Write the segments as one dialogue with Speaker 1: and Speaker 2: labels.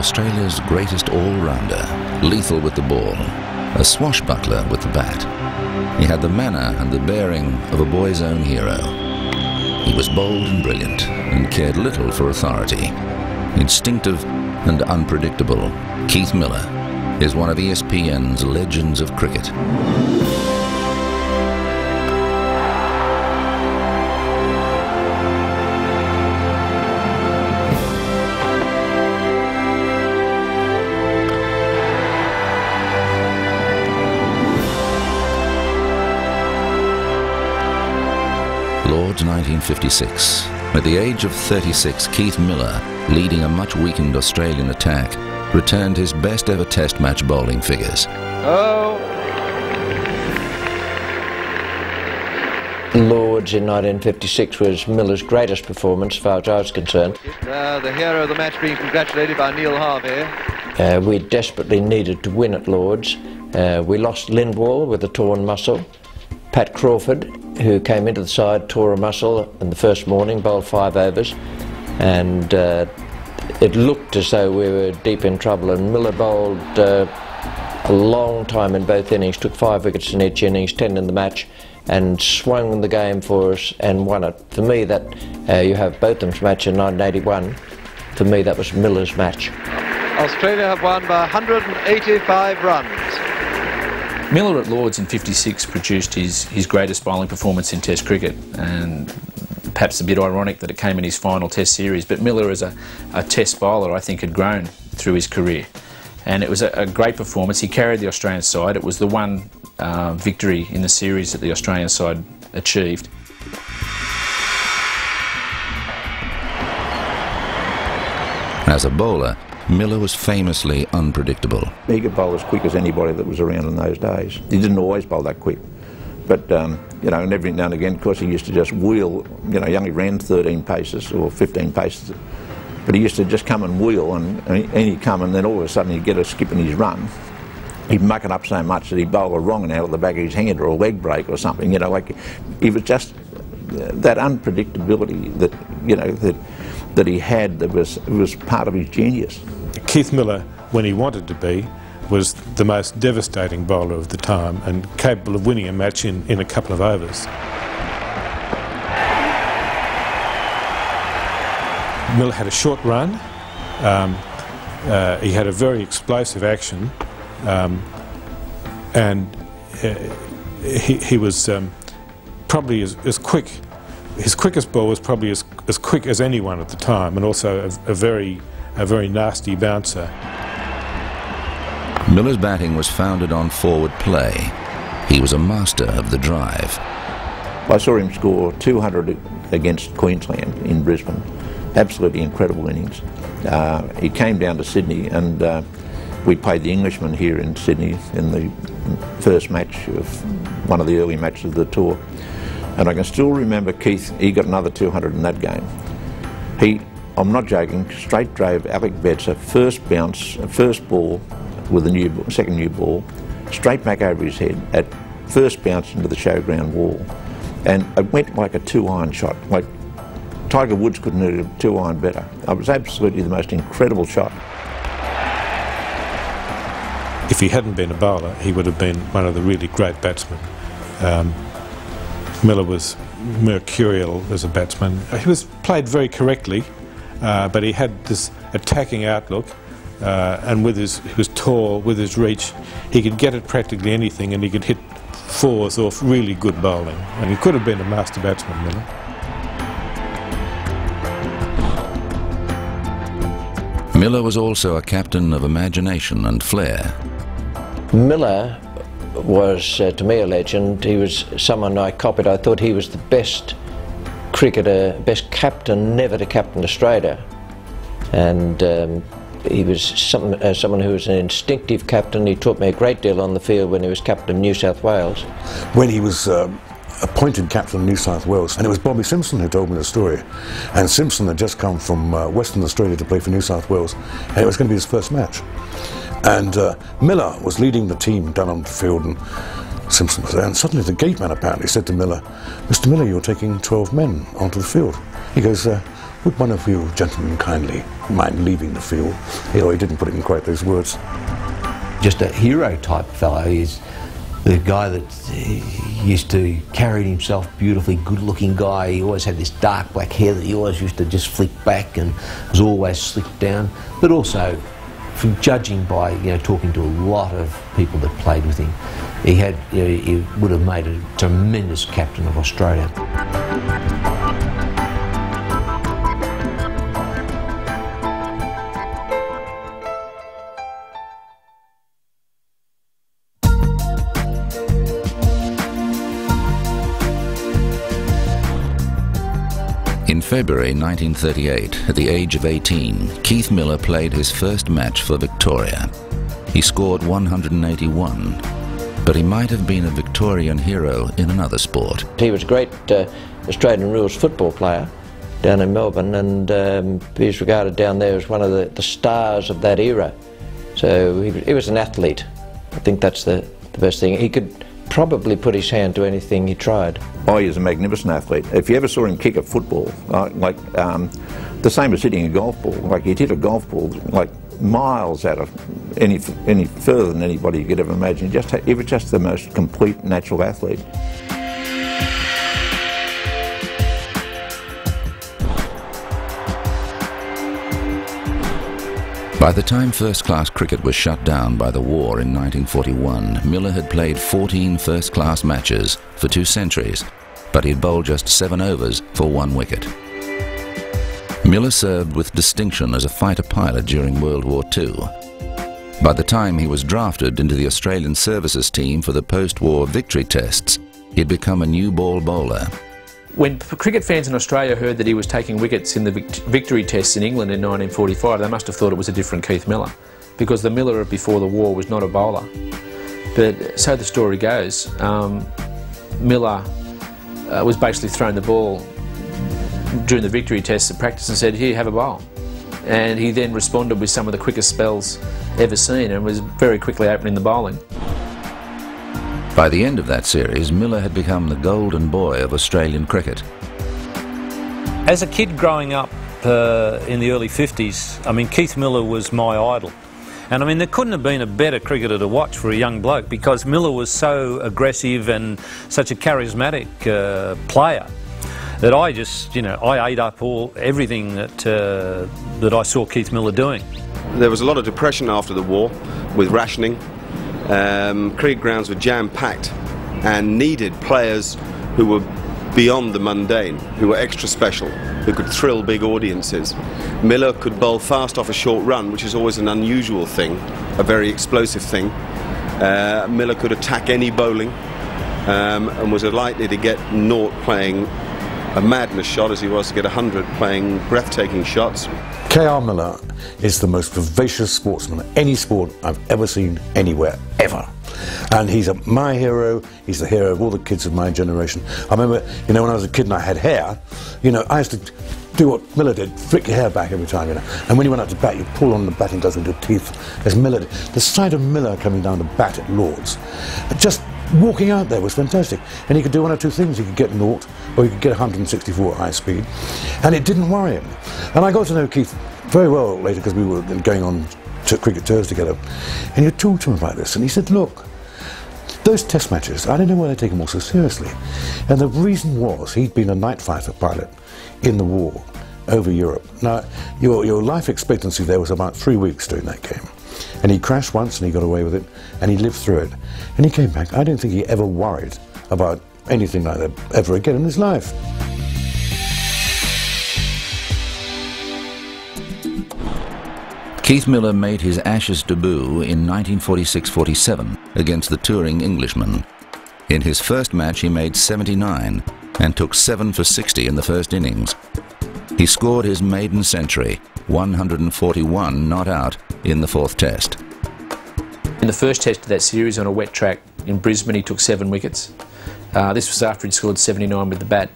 Speaker 1: Australia's greatest all-rounder, lethal with the ball, a swashbuckler with the bat. He had the manner and the bearing of a boy's own hero. He was bold and brilliant and cared little for authority. Instinctive and unpredictable, Keith Miller is one of ESPN's legends of cricket. 1956. At the age of 36, Keith Miller, leading a much weakened Australian attack, returned his best ever test match bowling figures.
Speaker 2: Oh.
Speaker 3: Lords in 1956 was Miller's greatest performance, as far as I was concerned.
Speaker 2: Uh, the hero of the match being congratulated by Neil Harvey.
Speaker 3: Uh, we desperately needed to win at Lords. Uh, we lost Lindwall with a torn muscle. Pat Crawford, who came into the side, tore a muscle in the first morning, bowled five overs, and uh, it looked as though we were deep in trouble. And Miller bowled uh, a long time in both innings, took five wickets in each innings, ten in the match, and swung the game for us and won it. For me, that uh, you have both Botham's match in 1981. For me, that was Miller's match.
Speaker 2: Australia have won by 185 runs.
Speaker 4: Miller at Lords in 56 produced his, his greatest bowling performance in Test cricket and perhaps a bit ironic that it came in his final Test series but Miller as a, a Test bowler I think had grown through his career and it was a, a great performance. He carried the Australian side. It was the one uh, victory in the series that the Australian side achieved.
Speaker 1: As a bowler, Miller was famously unpredictable.
Speaker 5: He could bowl as quick as anybody that was around in those days. He didn't always bowl that quick. But, um, you know, and every now and again, of course, he used to just wheel, you know, he only ran 13 paces or 15 paces. But he used to just come and wheel and, and he'd come and then all of a sudden he'd get a skip in his run. He'd muck it up so much that he'd bowl a wrong'un out of the back of his hand or a leg break or something, you know, like he was just that unpredictability that, you know, that that he had that was, was part of his genius.
Speaker 6: Keith Miller, when he wanted to be, was the most devastating bowler of the time and capable of winning a match in, in a couple of overs. Miller had a short run. Um, uh, he had a very explosive action, um, and uh, he, he, was um, probably as, as quick his quickest ball was probably as, as quick as anyone at the time and also a, a, very, a very nasty bouncer.
Speaker 1: Miller's batting was founded on forward play. He was a master of the drive.
Speaker 5: I saw him score 200 against Queensland in Brisbane. Absolutely incredible innings. Uh, he came down to Sydney and uh, we played the Englishmen here in Sydney in the first match of one of the early matches of the tour. And I can still remember Keith, he got another 200 in that game. He, I'm not joking, straight drove Alec Bedser first bounce, first ball with a new second new ball, straight back over his head at first bounce into the showground wall. And it went like a two iron shot. Like Tiger Woods couldn't hit a two iron better. It was absolutely the most incredible shot.
Speaker 6: If he hadn't been a bowler, he would have been one of the really great batsmen. Um, Miller was mercurial as a batsman. He was played very correctly, uh, but he had this attacking outlook, uh, and with his he was tall, with his reach, he could get at practically anything, and he could hit fours off really good bowling. And he could have been a master batsman, Miller.
Speaker 1: Miller was also a captain of imagination and flair.
Speaker 3: Miller was, uh, to me, a legend. He was someone I copied. I thought he was the best cricketer, best captain never to captain Australia. And um, he was some, uh, someone who was an instinctive captain. He taught me a great deal on the field when he was captain of New South Wales.
Speaker 7: When he was um, appointed captain of New South Wales, and it was Bobby Simpson who told me the story. And Simpson had just come from uh, Western Australia to play for New South Wales, and it was going to be his first match. And uh, Miller was leading the team down on the field, and Simpson was there. And suddenly the gate man apparently said to Miller, Mr. Miller, you're taking 12 men onto the field. He goes, uh, would one of you gentlemen kindly mind leaving the field? You know, he didn't put it in quite those words.
Speaker 8: Just a hero type fellow. He's the guy that used to carry himself beautifully, good looking guy. He always had this dark black hair that he always used to just flick back and was always slicked down. But also, from judging by you know talking to a lot of people that played with him, he had you know, he would have made a tremendous captain of Australia.
Speaker 1: February 1938, at the age of 18, Keith Miller played his first match for Victoria. He scored 181, but he might have been a Victorian hero in another sport.
Speaker 3: He was a great uh, Australian rules football player down in Melbourne and um, he's regarded down there as one of the, the stars of that era. So he, he was an athlete. I think that's the, the best thing. He could probably put his hand to anything he tried.
Speaker 5: Oh, he's a magnificent athlete. If you ever saw him kick a football, uh, like um, the same as hitting a golf ball, like he'd hit a golf ball like miles out of any any further than anybody you could ever imagine. Just he was just the most complete natural athlete.
Speaker 1: By the time first-class cricket was shut down by the war in 1941, Miller had played 14 first-class matches for two centuries, but he'd bowled just seven overs for one wicket. Miller served with distinction as a fighter pilot during World War II. By the time he was drafted into the Australian Services team for the post-war victory tests, he'd become a new ball bowler
Speaker 4: when cricket fans in Australia heard that he was taking wickets in the victory tests in England in 1945, they must have thought it was a different Keith Miller, because the Miller before the war was not a bowler. But so the story goes. Um, Miller uh, was basically thrown the ball during the victory tests at practice and said, "Here, have a bowl." And he then responded with some of the quickest spells ever seen, and was very quickly opening the bowling.
Speaker 1: By the end of that series, Miller had become the golden boy of Australian cricket.
Speaker 9: As a kid growing up uh, in the early 50s, I mean, Keith Miller was my idol. And I mean, there couldn't have been a better cricketer to watch for a young bloke because Miller was so aggressive and such a charismatic uh, player that I just, you know, I ate up all everything that uh, that I saw Keith Miller doing.
Speaker 10: There was a lot of depression after the war with rationing um, cricket grounds were jam-packed and needed players who were beyond the mundane, who were extra special, who could thrill big audiences. Miller could bowl fast off a short run, which is always an unusual thing, a very explosive thing. Uh, Miller could attack any bowling um, and was likely to get naught playing a madness shot as he was to get 100 playing breathtaking shots.
Speaker 7: K.R. Miller is the most vivacious sportsman of any sport I've ever seen anywhere, ever. And he's a, my hero, he's the hero of all the kids of my generation. I remember, you know, when I was a kid and I had hair, you know, I used to do what Miller did, flick your hair back every time, you know. And when you went out to bat, you pull on the batting gloves with your teeth, as Miller did. The sight of Miller coming down to bat at Lords, just walking out there was fantastic. And he could do one or two things. He could get naught, or he could get 164 at high speed. And it didn't worry him. And I got to know Keith very well later because we were going on to cricket tours together. And you talked to him about this, and he said, look, those test matches, I don't know why they take them all so seriously. And the reason was he'd been a night fighter pilot in the war over Europe. Now, your, your life expectancy there was about three weeks during that game. And he crashed once and he got away with it, and he lived through it. And he came back. I don't think he ever worried about anything like that ever again in his life.
Speaker 1: Keith Miller made his Ashes debut in 1946-47 against the touring Englishman. In his first match he made 79 and took 7 for 60 in the first innings. He scored his maiden century, 141 not out, in the fourth test.
Speaker 4: In the first test of that series on a wet track in Brisbane he took 7 wickets. Uh, this was after he'd scored 79 with the bat.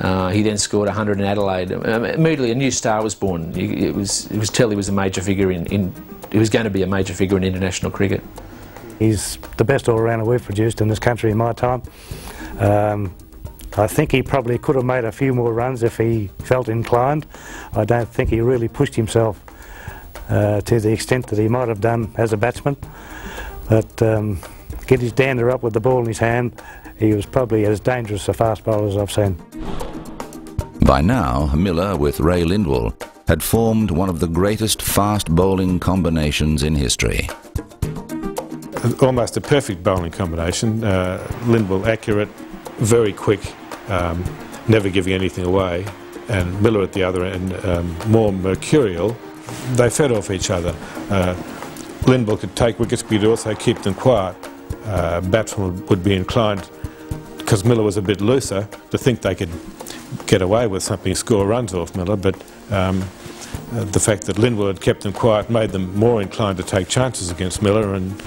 Speaker 4: Uh, he then scored 100 in Adelaide. Um, immediately, a new star was born. It was, it was tell he was a major figure in, in, he was going to be a major figure in international cricket.
Speaker 11: He's the best all-rounder we've produced in this country in my time. Um, I think he probably could have made a few more runs if he felt inclined. I don't think he really pushed himself uh, to the extent that he might have done as a batsman. But um, get his dander up with the ball in his hand, he was probably as dangerous a fast bowler as I've seen.
Speaker 1: By now, Miller with Ray Lindwall had formed one of the greatest fast bowling combinations in history.
Speaker 6: Almost a perfect bowling combination. Uh, Lindwall accurate, very quick, um, never giving anything away, and Miller at the other end um, more mercurial. They fed off each other. Uh, Lindwall could take wickets, but he'd also keep them quiet. Uh, batsmen would be inclined, because Miller was a bit looser, to think they could get away with something, score runs off Miller, but um, uh, the fact that Lindwall had kept them quiet made them more inclined to take chances against Miller and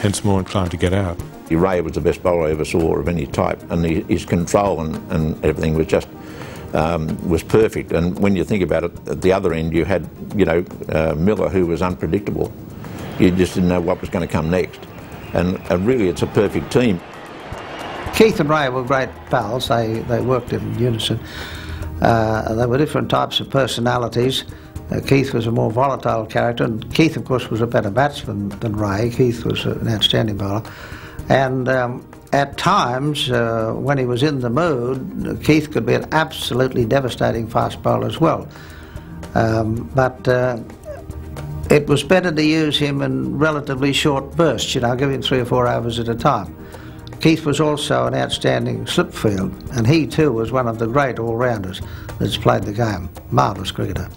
Speaker 6: hence more inclined to get out.
Speaker 5: Ray was the best bowler I ever saw of any type, and his control and, and everything was just um, was perfect. And when you think about it, at the other end you had, you know, uh, Miller who was unpredictable. You just didn't know what was going to come next. And, really, it's a perfect team.
Speaker 12: Keith and Ray were great pals. They they worked in unison. Uh, they were different types of personalities. Uh, Keith was a more volatile character, and Keith, of course, was a better batsman than Ray. Keith was an outstanding bowler. And um, at times, uh, when he was in the mood, Keith could be an absolutely devastating fast bowler as well. Um, but uh, it was better to use him in relatively short bursts, you know, give him three or four overs at a time. Keith was also an outstanding slip field, and he too was one of the great all-rounders that's played the game. Marvellous cricketer.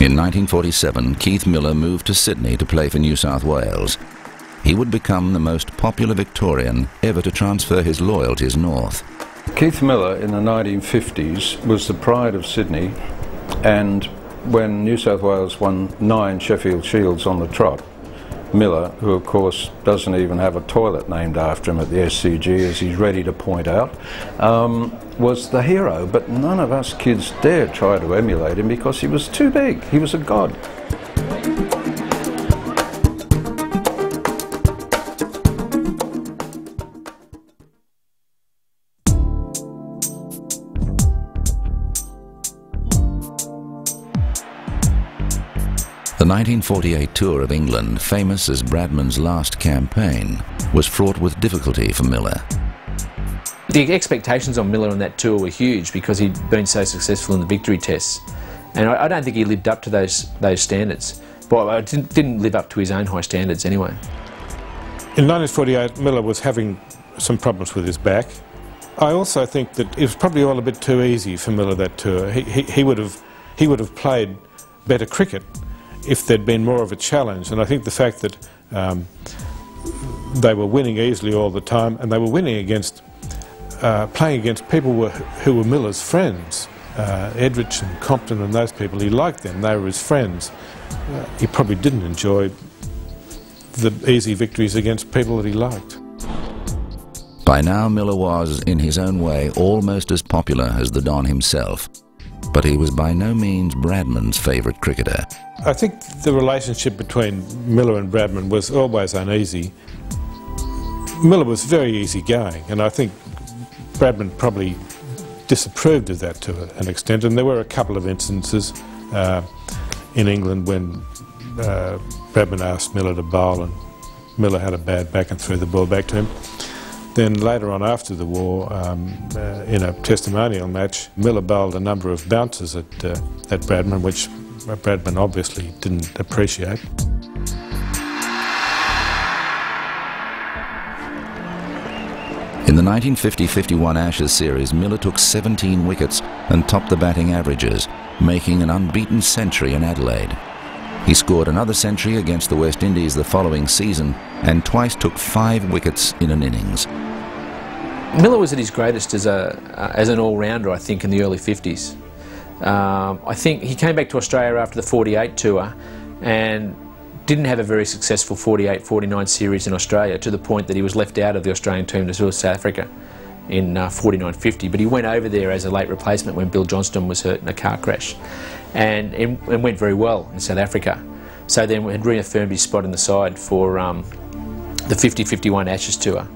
Speaker 1: In 1947, Keith Miller moved to Sydney to play for New South Wales. He would become the most popular Victorian ever to transfer his loyalties north.
Speaker 13: Keith Miller in the 1950s was the pride of Sydney and when New South Wales won nine Sheffield Shields on the trot, Miller, who of course doesn't even have a toilet named after him at the SCG, as he's ready to point out, um, was the hero. But none of us kids dared try to emulate him because he was too big. He was a god.
Speaker 1: 1948 tour of England, famous as Bradman's last campaign, was fraught with difficulty for Miller.
Speaker 4: The expectations on Miller on that tour were huge because he'd been so successful in the victory tests. And I, I don't think he lived up to those, those standards. But I didn't, didn't live up to his own high standards anyway.
Speaker 6: In 1948, Miller was having some problems with his back. I also think that it was probably all a bit too easy for Miller that tour. He, he, he, would, have, he would have played better cricket if there'd been more of a challenge. And I think the fact that um, they were winning easily all the time and they were winning against, uh, playing against people who were, who were Miller's friends, uh, Edrich and Compton and those people, he liked them, they were his friends. Uh, he probably didn't enjoy the easy victories against people that he liked.
Speaker 1: By now, Miller was, in his own way, almost as popular as the Don himself but he was by no means Bradman's favourite cricketer.
Speaker 6: I think the relationship between Miller and Bradman was always uneasy. Miller was very easygoing, and I think Bradman probably disapproved of that to an extent, and there were a couple of instances uh, in England when uh, Bradman asked Miller to bowl, and Miller had a bad back and threw the ball back to him. Then later on after the war, um, uh, in a testimonial match, Miller bowled a number of bounces at, uh, at Bradman, which Bradman obviously didn't appreciate.
Speaker 1: In the 1950-51 Ashes series, Miller took 17 wickets and topped the batting averages, making an unbeaten century in Adelaide. He scored another century against the West Indies the following season and twice took five wickets in an innings.
Speaker 4: Miller was at his greatest as, a, uh, as an all-rounder, I think, in the early 50s. Um, I think he came back to Australia after the 48 tour and didn't have a very successful 48-49 series in Australia to the point that he was left out of the Australian team to South Africa in 49-50. Uh, but he went over there as a late replacement when Bill Johnston was hurt in a car crash and, and went very well in South Africa. So then we had reaffirmed his spot in the side for, um, the 50-51 Ashes tour,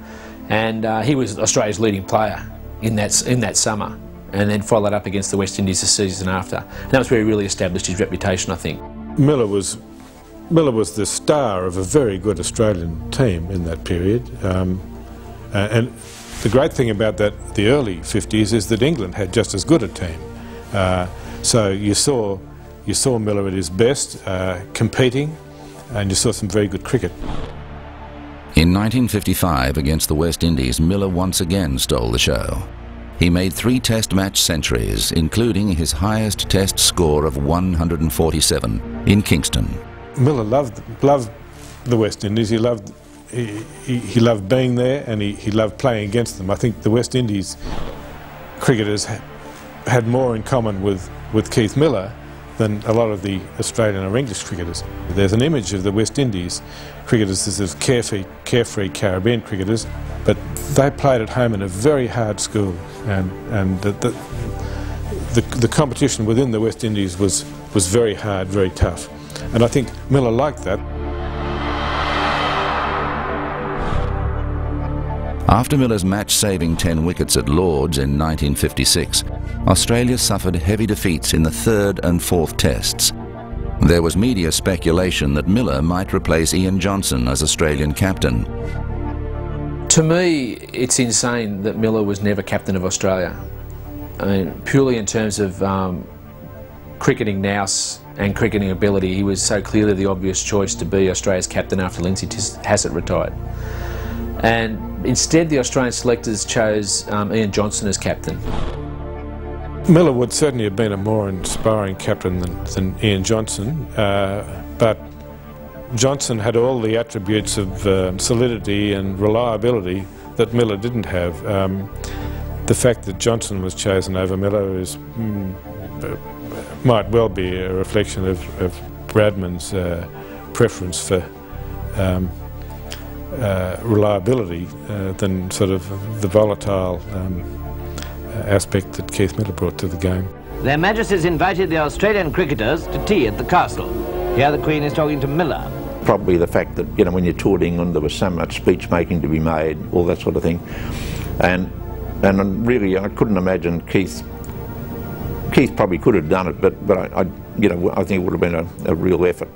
Speaker 4: and uh, he was Australia's leading player in that in that summer, and then followed up against the West Indies the season after. And that was where he really established his reputation, I think.
Speaker 6: Miller was Miller was the star of a very good Australian team in that period, um, and the great thing about that the early 50s is that England had just as good a team. Uh, so you saw you saw Miller at his best, uh, competing, and you saw some very good cricket.
Speaker 1: In 1955 against the West Indies, Miller once again stole the show. He made three test match centuries, including his highest test score of 147 in Kingston.
Speaker 6: Miller loved, loved the West Indies. He loved, he, he, loved being there and he, he loved playing against them. I think the West Indies cricketers had more in common with, with Keith Miller than a lot of the Australian or English cricketers. There's an image of the West Indies cricketers as those carefree, carefree Caribbean cricketers, but they played at home in a very hard school, and, and the, the, the, the competition within the West Indies was, was very hard, very tough. And I think Miller liked that.
Speaker 1: After Miller's match-saving 10 wickets at Lord's in 1956, Australia suffered heavy defeats in the third and fourth tests. There was media speculation that Miller might replace Ian Johnson as Australian captain.
Speaker 4: To me, it's insane that Miller was never captain of Australia. I mean, purely in terms of um, cricketing nous and cricketing ability, he was so clearly the obvious choice to be Australia's captain after Lindsay Hassett retired. And Instead, the Australian selectors chose um, Ian Johnson as captain.
Speaker 6: Miller would certainly have been a more inspiring captain than, than Ian Johnson, uh, but Johnson had all the attributes of uh, solidity and reliability that Miller didn't have. Um, the fact that Johnson was chosen over Miller is mm, uh, might well be a reflection of, of Bradman's uh, preference for um, uh, reliability uh, than sort of the volatile um, aspect that Keith Miller brought to the game.
Speaker 14: Their Majesties invited the Australian cricketers to tea at the castle. Here the Queen is talking to Miller.
Speaker 5: Probably the fact that, you know, when you toured England there was so much speech making to be made, all that sort of thing. And, and really I couldn't imagine Keith Keith probably could have done it, but, but I, I you know, I think it would have been a, a real effort.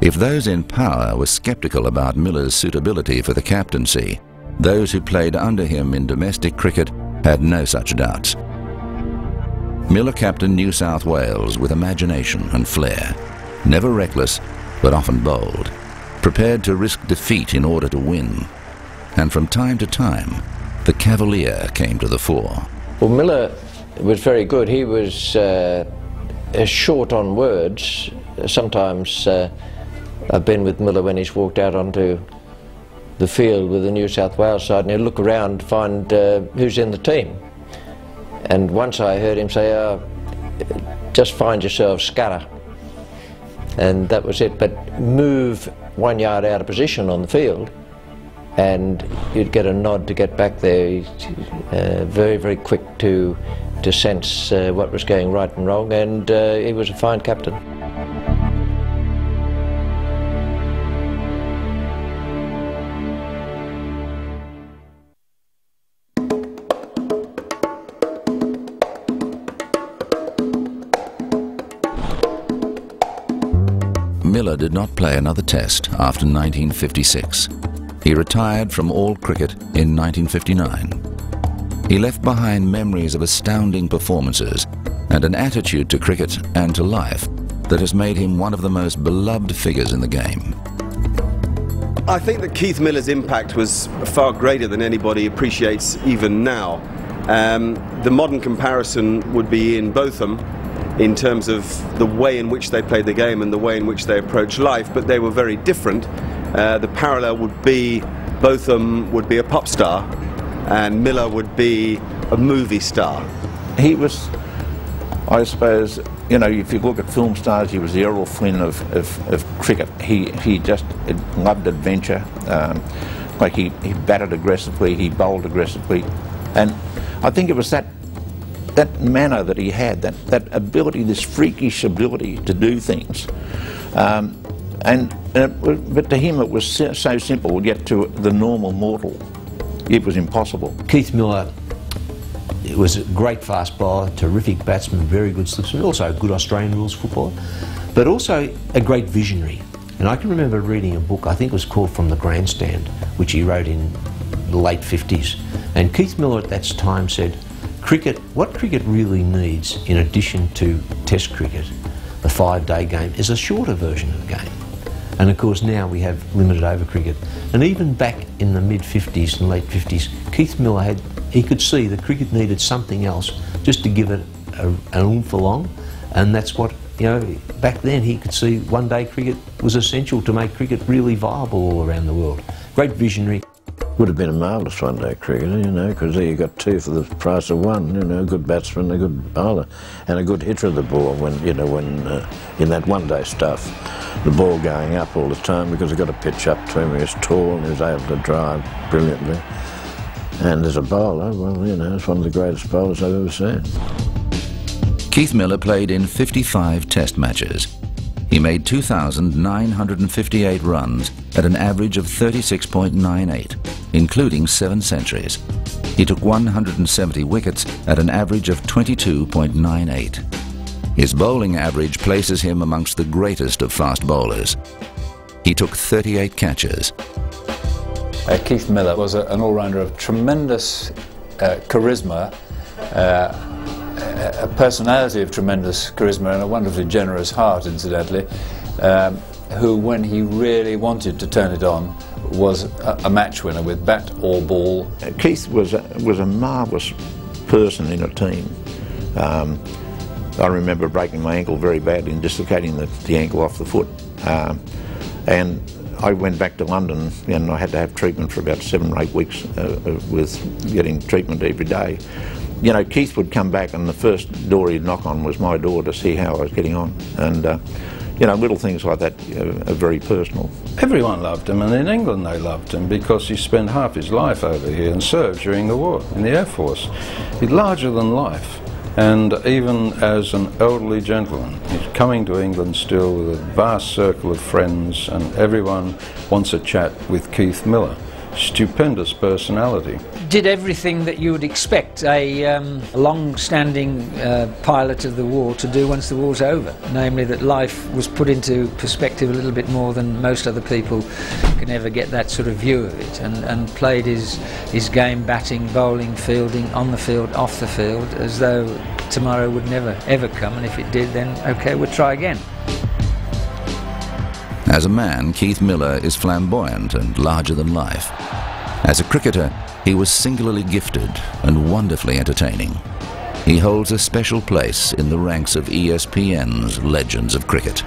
Speaker 1: If those in power were sceptical about Miller's suitability for the captaincy, those who played under him in domestic cricket had no such doubts. Miller captained New South Wales with imagination and flair, never reckless, but often bold, prepared to risk defeat in order to win. And from time to time, the cavalier came to the fore.
Speaker 3: Well, Miller was very good. He was uh, short on words, sometimes uh, I've been with Miller when he's walked out onto the field with the New South Wales side and he'll look around to find uh, who's in the team. And once I heard him say, oh, just find yourself scatter. And that was it. But move one yard out of position on the field and you'd get a nod to get back there. He's uh, very, very quick to, to sense uh, what was going right and wrong and uh, he was a fine captain.
Speaker 1: Not play another test after 1956. He retired from all cricket in 1959. He left behind memories of astounding performances and an attitude to cricket and to life that has made him one of the most beloved figures in the game.
Speaker 10: I think that Keith Miller's impact was far greater than anybody appreciates even now. Um, the modern comparison would be Ian Botham, in terms of the way in which they played the game and the way in which they approached life, but they were very different. Uh, the parallel would be Botham would be a pop star and Miller would be a movie star.
Speaker 5: He was, I suppose, you know, if you look at film stars, he was the Errol Flynn of, of, of cricket. He, he just loved adventure. Um, like he, he batted aggressively, he bowled aggressively. And I think it was that that manner that he had, that, that ability, this freakish ability to do things. Um, and Uh, but to him it was so simple, yet to the normal mortal, it was impossible.
Speaker 8: Keith Miller it was a great fast bowler, terrific batsman, very good slipsman, also a good Australian rules footballer, but also a great visionary. And I can remember reading a book, I think it was called From the Grandstand, which he wrote in the late 50s. And Keith Miller at that time said, cricket, what cricket really needs, in addition to Test cricket, the five-day game, is a shorter version of the game. And of course now we have limited over cricket. And even back in the mid 50s and late 50s, Keith Miller had, he could see that cricket needed something else just to give it a, an oomph along. And that's what, you know, back then he could see one day cricket was essential to make cricket really viable all around the world. Great visionary.
Speaker 15: Would have been a marvellous one-day cricketer, you know, because there you got two for the price of one, you know, a good batsman, a good bowler, and a good hitter of the ball when, you know, when uh, in that one-day stuff, the ball going up all the time because he got a pitch up to him, he was tall and he was able to drive brilliantly. And as a bowler, well, you know, it's one of the greatest bowlers I've ever seen.
Speaker 1: Keith Miller played in 55 test matches. He made 2,958 runs at an average of 36.98, including seven centuries. He took 170 wickets at an average of 22.98. His bowling average places him amongst the greatest of fast bowlers. He took 38 catches.
Speaker 16: Uh, Keith Miller was a, an all-rounder of tremendous uh, charisma, uh, a personality of tremendous charisma and a wonderfully generous heart, incidentally, um, who, when he really wanted to turn it on, was a, a match winner with bat or ball.
Speaker 5: Uh, Keith was a, was a marvellous person in a team. Um, I remember breaking my ankle very badly and dislocating the, the ankle off the foot. Um, and I went back to London and I had to have treatment for about seven or eight weeks uh, uh with getting treatment every day you know, Keith would come back and the first door he'd knock on was my door to see how I was getting on. And, uh, you know, little things like that are, are very personal.
Speaker 13: Everyone loved him, and in England they loved him because he spent half his life over here and served during the war in the Air Force. He's larger than life. And even as an elderly gentleman, he's coming to England still with a vast circle of friends, and everyone wants a chat with Keith Miller stupendous personality.
Speaker 17: Did everything that you would expect a, um, long-standing uh, pilot of the war to do once the war's over, namely that life was put into perspective a little bit more than most other people can ever get that sort of view of it, and, and played his, his game batting, bowling, fielding, on the field, off the field, as though tomorrow would never ever come, and if it did then okay, we'll try again.
Speaker 1: As a man, Keith Miller is flamboyant and larger than life. As a cricketer, he was singularly gifted and wonderfully entertaining. He holds a special place in the ranks of ESPN's Legends of Cricket.